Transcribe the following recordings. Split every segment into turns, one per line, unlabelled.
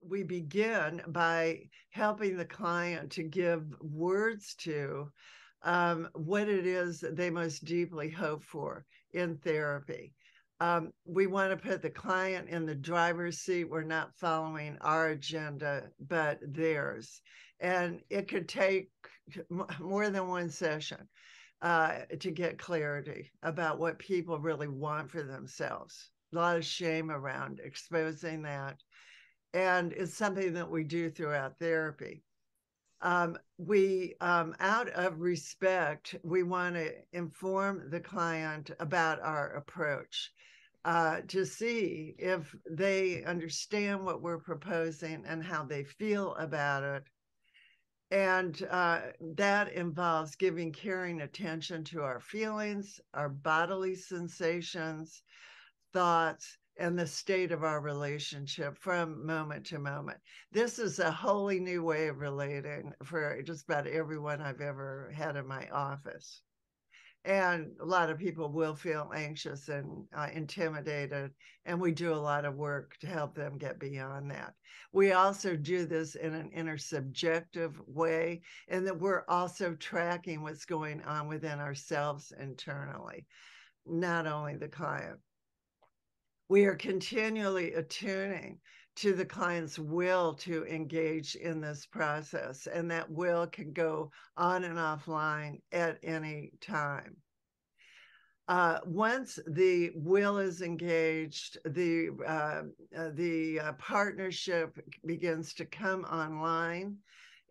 we begin by helping the client to give words to um, what it is they most deeply hope for in therapy. Um, we want to put the client in the driver's seat. We're not following our agenda, but theirs. And it could take more than one session uh, to get clarity about what people really want for themselves. A lot of shame around exposing that. And it's something that we do throughout therapy. Um, we, um, out of respect, we want to inform the client about our approach uh, to see if they understand what we're proposing and how they feel about it. And uh, that involves giving caring attention to our feelings, our bodily sensations, thoughts, and the state of our relationship from moment to moment. This is a wholly new way of relating for just about everyone I've ever had in my office. And a lot of people will feel anxious and uh, intimidated, and we do a lot of work to help them get beyond that. We also do this in an intersubjective way, and that we're also tracking what's going on within ourselves internally, not only the client we are continually attuning to the client's will to engage in this process, and that will can go on and offline at any time. Uh, once the will is engaged, the uh, uh, the uh, partnership begins to come online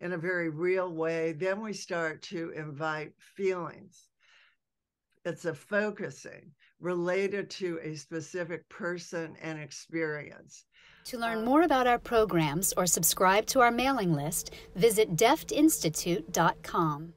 in a very real way. Then we start to invite feelings. It's a focusing related to a specific person and experience.
To learn uh, more about our programs or subscribe to our mailing list, visit deftinstitute.com.